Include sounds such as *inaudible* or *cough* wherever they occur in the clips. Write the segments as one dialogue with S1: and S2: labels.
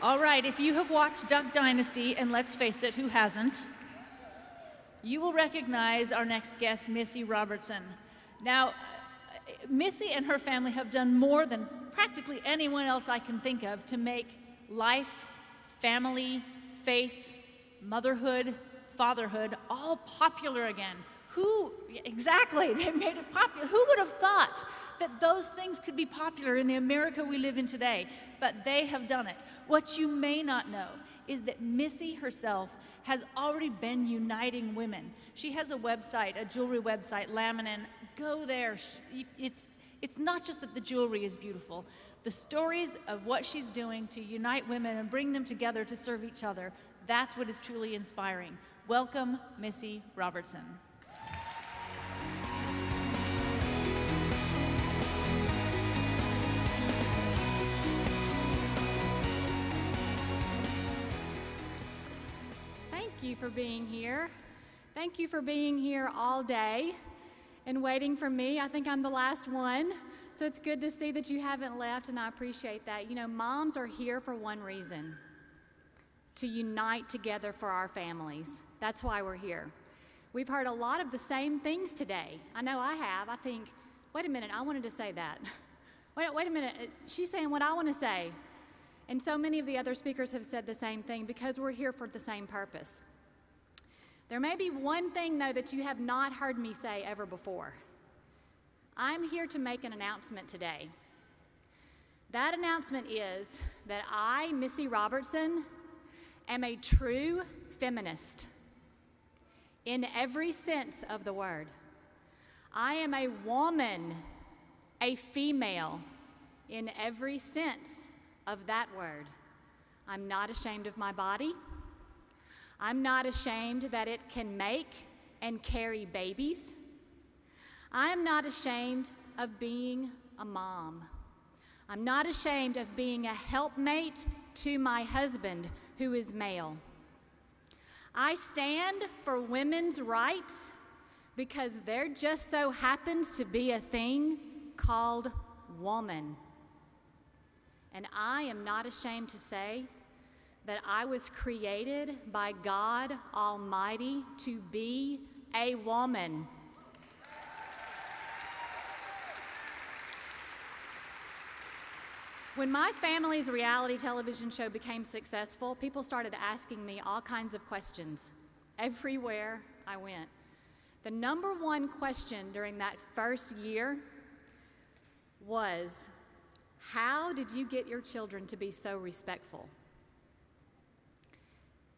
S1: All right, if you have watched Duck Dynasty, and let's face it, who hasn't, you will recognize our next guest, Missy Robertson. Now, Missy and her family have done more than practically anyone else I can think of to make life, family, faith, motherhood, fatherhood all popular again. Who, exactly, *laughs* they made it popular. Who would have thought that those things could be popular in the America we live in today? But they have done it. What you may not know is that Missy herself has already been uniting women. She has a website, a jewelry website, Laminin. Go there. It's, it's not just that the jewelry is beautiful, the stories of what she's doing to unite women and bring them together to serve each other, that's what is truly inspiring. Welcome, Missy Robertson.
S2: Thank you for being here. Thank you for being here all day and waiting for me. I think I'm the last one. So it's good to see that you haven't left, and I appreciate that. You know, moms are here for one reason to unite together for our families. That's why we're here. We've heard a lot of the same things today. I know I have. I think, wait a minute, I wanted to say that. *laughs* Wait, wait a minute, she's saying what I want to say. And so many of the other speakers have said the same thing because we're here for the same purpose. There may be one thing, though, that you have not heard me say ever before. I'm here to make an announcement today. That announcement is that I, Missy Robertson, am a true feminist in every sense of the word. I am a woman, a female, in every sense of that word. I'm not ashamed of my body. I'm not ashamed that it can make and carry babies. I am not ashamed of being a mom. I'm not ashamed of being a helpmate to my husband who is male. I stand for women's rights because there just so happens to be a thing called woman. And I am not ashamed to say that I was created by God Almighty to be a woman. When my family's reality television show became successful, people started asking me all kinds of questions everywhere I went. The number one question during that first year was How did you get your children to be so respectful?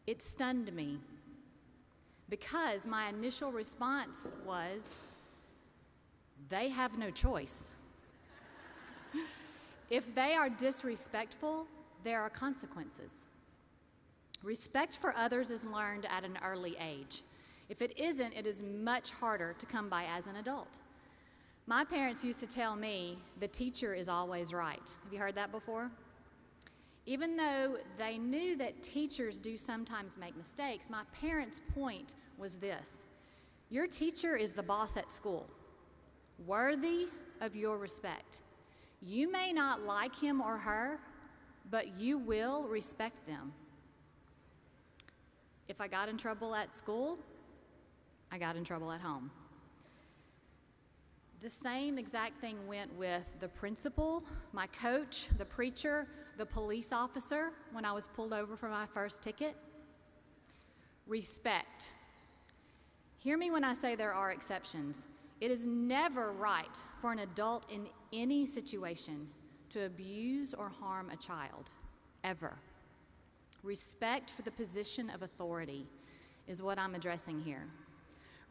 S2: It stunned me because my initial response was They have no choice. *laughs* If they are disrespectful, there are consequences. Respect for others is learned at an early age. If it isn't, it is much harder to come by as an adult. My parents used to tell me the teacher is always right. Have you heard that before? Even though they knew that teachers do sometimes make mistakes, my parents' point was this Your teacher is the boss at school, worthy of your respect. You may not like him or her, but you will respect them. If I got in trouble at school, I got in trouble at home. The same exact thing went with the principal, my coach, the preacher, the police officer when I was pulled over for my first ticket. Respect. Hear me when I say there are exceptions. It is never right for an adult in any situation to abuse or harm a child, ever. Respect for the position of authority is what I'm addressing here.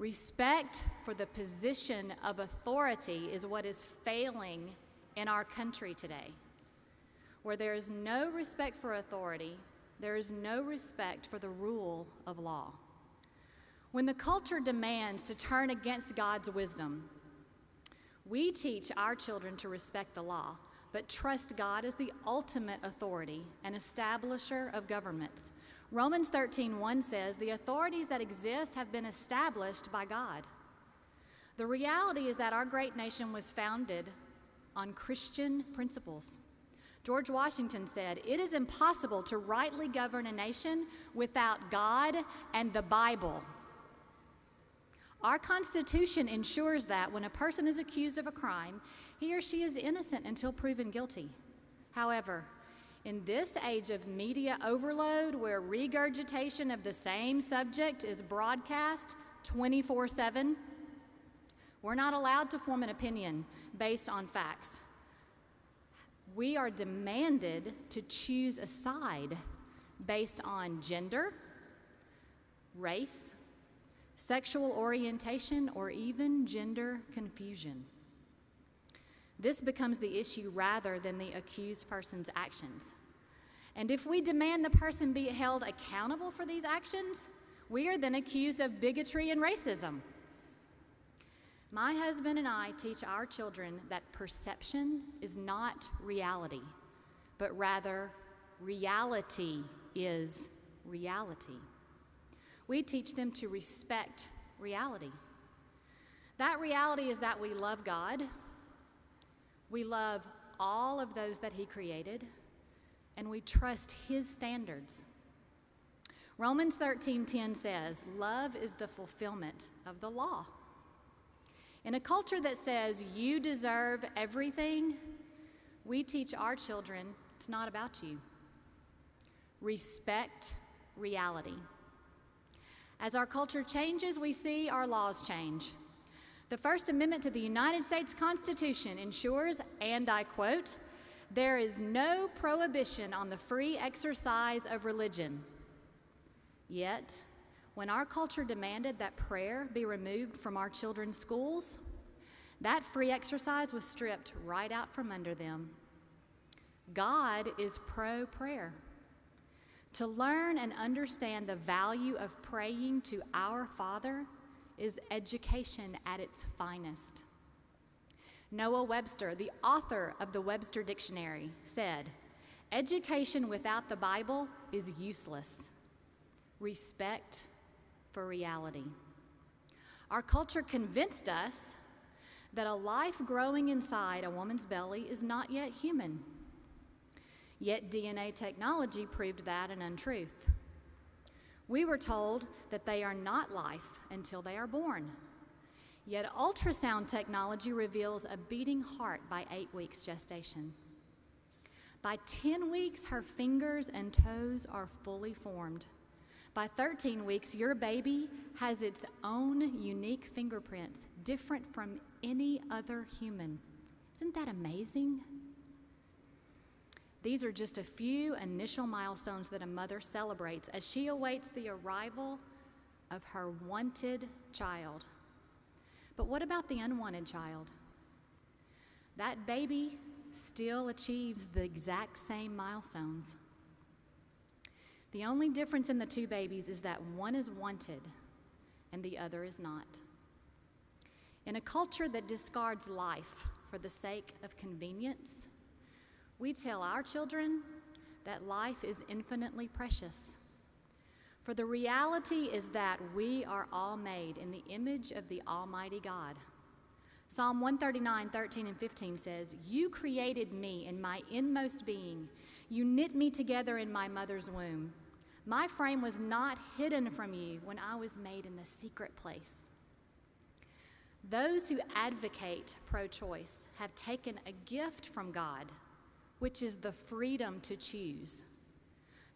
S2: Respect for the position of authority is what is failing in our country today. Where there is no respect for authority, there is no respect for the rule of law. When the culture demands to turn against God's wisdom, we teach our children to respect the law, but trust God as the ultimate authority and establisher of governments. Romans 13:1 says, "The authorities that exist have been established by God." The reality is that our great nation was founded on Christian principles. George Washington said, It is impossible to rightly govern a nation without God and the Bible. Our Constitution ensures that when a person is accused of a crime, he or she is innocent until proven guilty. However, in this age of media overload, where regurgitation of the same subject is broadcast 24 7, we're not allowed to form an opinion based on facts. We are demanded to choose a side based on gender, race, sexual orientation, or even gender confusion. This becomes the issue rather than the accused person's actions. And if we demand the person be held accountable for these actions, we are then accused of bigotry and racism. My husband and I teach our children that perception is not reality, but rather reality is reality. We teach them to respect reality. That reality is that we love God we love all of those that He created, and we trust His standards. Romans 13:10 says, "Love is the fulfillment of the law." In a culture that says you deserve everything, we teach our children it's not about you. Respect reality. As our culture changes, we see our laws change. The First Amendment to the United States Constitution ensures, and I quote, there is no prohibition on the free exercise of religion. Yet, when our culture demanded that prayer be removed from our children's schools, that free exercise was stripped right out from under them. God is pro prayer. To learn and understand the value of praying to our Father is education at its finest. Noah Webster, the author of the Webster Dictionary, said, Education without the Bible is useless. Respect for reality. Our culture convinced us that a life growing inside a woman's belly is not yet human. Yet DNA technology proved that an untruth. We were told that they are not life until they are born. Yet ultrasound technology reveals a beating heart by eight weeks gestation. By 10 weeks, her fingers and toes are fully formed. By 13 weeks, your baby has its own unique fingerprints, different from any other human. Isn't that amazing? These are just a few initial milestones that a mother celebrates as she awaits the arrival of her wanted child. But what about the unwanted child? That baby still achieves the exact same milestones. The only difference in the two babies is that one is wanted and the other is not. In a culture that discards life for the sake of convenience, we tell our children that life is infinitely precious. For the reality is that we are all made in the image of the Almighty God. Psalm 139, 13, and 15 says, You created me in my inmost being. You knit me together in my mother's womb. My frame was not hidden from you when I was made in the secret place. Those who advocate pro choice have taken a gift from God which is the freedom to choose,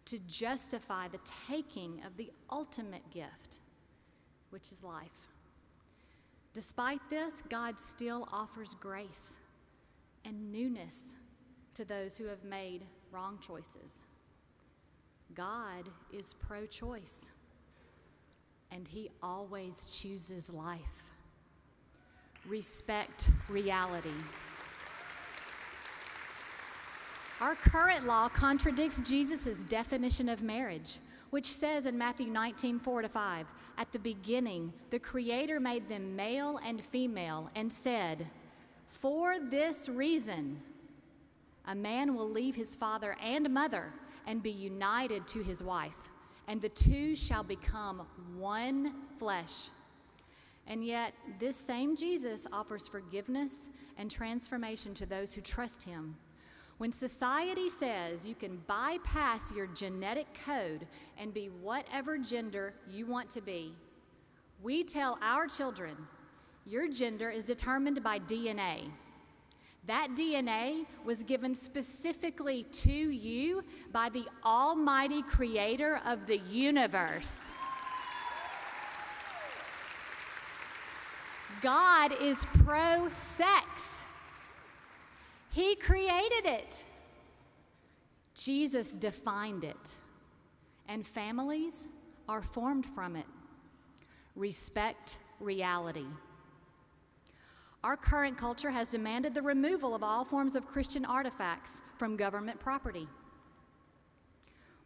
S2: to justify the taking of the ultimate gift, which is life. Despite this, God still offers grace and newness to those who have made wrong choices. God is pro choice, and He always chooses life. Respect reality. Our current law contradicts Jesus' definition of marriage, which says in Matthew 19, 4 to 5, At the beginning, the Creator made them male and female and said, For this reason, a man will leave his father and mother and be united to his wife, and the two shall become one flesh. And yet, this same Jesus offers forgiveness and transformation to those who trust him When society says you can bypass your genetic code and be whatever gender you want to be, we tell our children your gender is determined by DNA. That DNA was given specifically to you by the Almighty Creator of the universe. God is pro sex. He created it. Jesus defined it. And families are formed from it. Respect reality. Our current culture has demanded the removal of all forms of Christian artifacts from government property.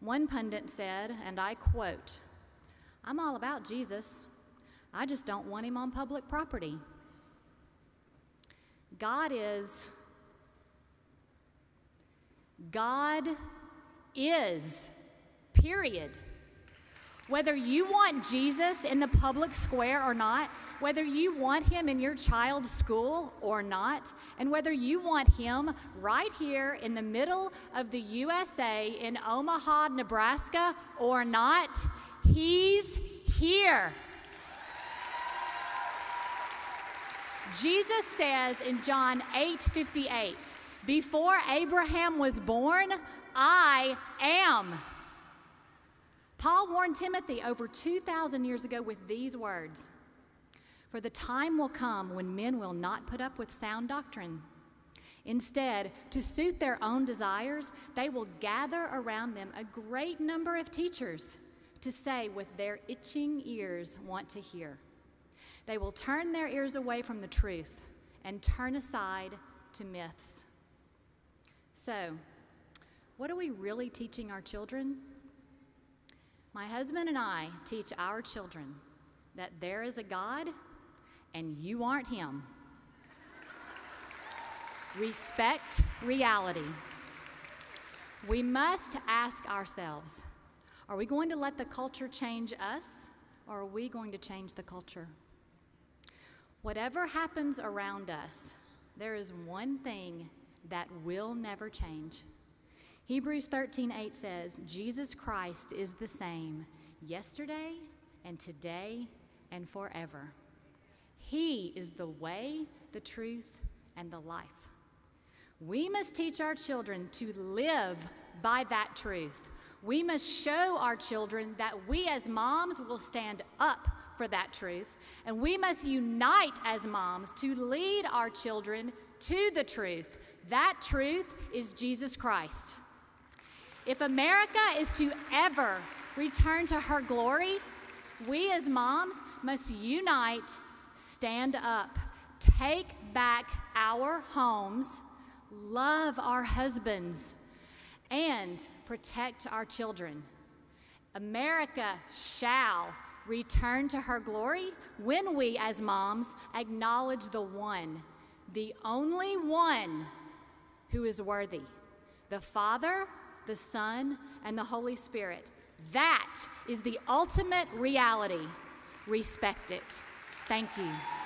S2: One pundit said, and I quote, I'm all about Jesus. I just don't want him on public property. God is. God is, period. Whether you want Jesus in the public square or not, whether you want him in your child's school or not, and whether you want him right here in the middle of the USA in Omaha, Nebraska or not, he's here. Jesus says in John 8 58, Before Abraham was born, I am. Paul warned Timothy over 2,000 years ago with these words For the time will come when men will not put up with sound doctrine. Instead, to suit their own desires, they will gather around them a great number of teachers to say what their itching ears want to hear. They will turn their ears away from the truth and turn aside to myths. So, what are we really teaching our children? My husband and I teach our children that there is a God and you aren't Him. Respect reality. We must ask ourselves are we going to let the culture change us or are we going to change the culture? Whatever happens around us, there is one thing that will never change. Hebrews 13:8 says, "Jesus Christ is the same yesterday and today and forever. He is the way, the truth, and the life." We must teach our children to live by that truth. We must show our children that we as moms will stand up for that truth. And we must unite as moms to lead our children to the truth. That truth is Jesus Christ. If America is to ever return to her glory, we as moms must unite, stand up, take back our homes, love our husbands, and protect our children. America shall return to her glory when we, as moms, acknowledge the one, the only one who is worthy the Father, the Son, and the Holy Spirit. That is the ultimate reality. Respect it. Thank you.